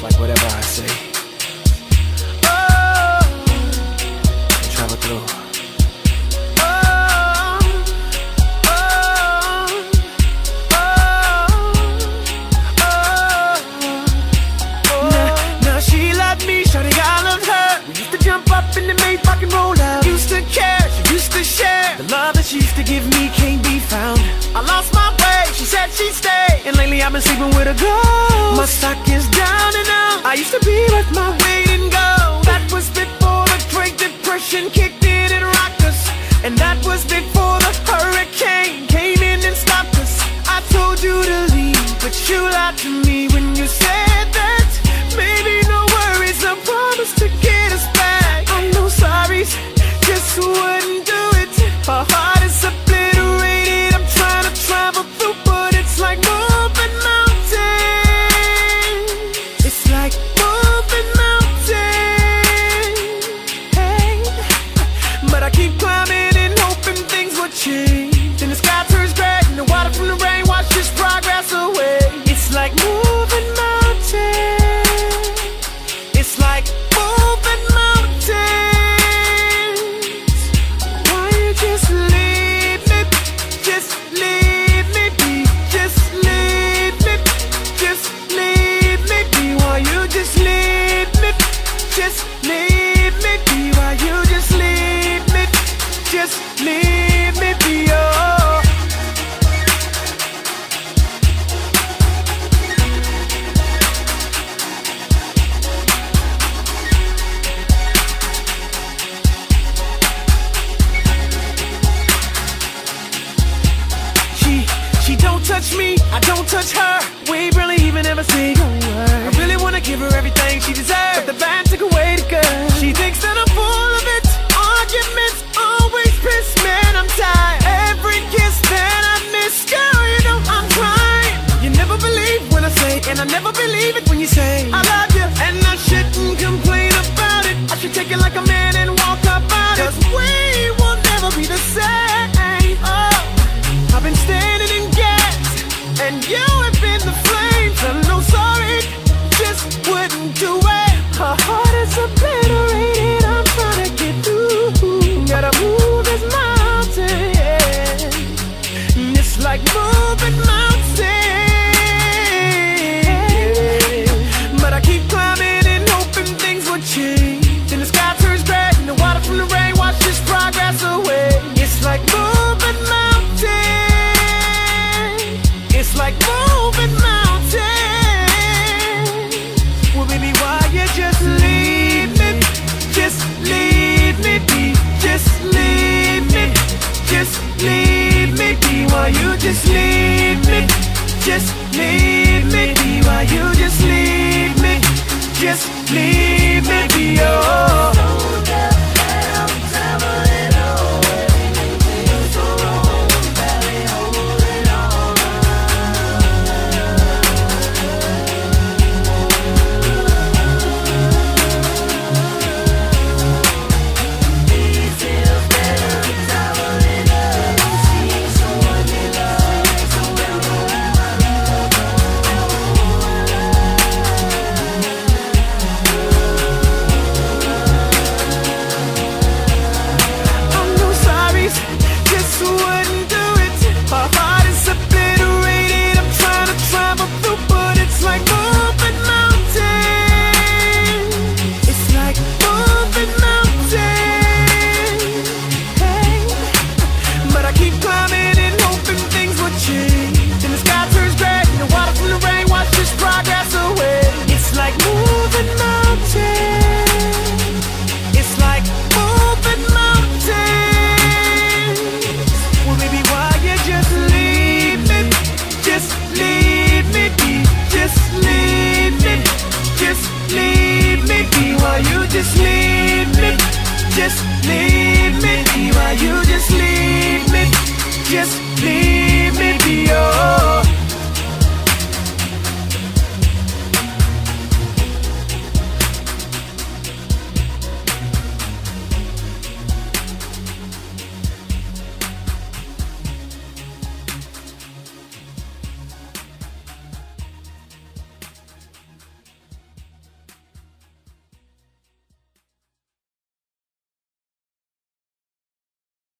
just like whatever I say. Oh, travel through. give me can't be found. I lost my way, she said she'd stay. And lately I've been sleeping with a ghost. My stock is down and out. I used to be worth my weight in gold That was before the Great Depression kicked in and rocked us. And that was before the hurricane came in and stopped us. I told you to leave, but you lied to me when you said touch me, I don't touch her. We barely even ever say a word. I really wanna give her everything she deserves. just leave me, just leave me be, just leave me, just leave me be. Why you just leave me, just leave me be. Why you just leave me, just leave me be. Oh. just please.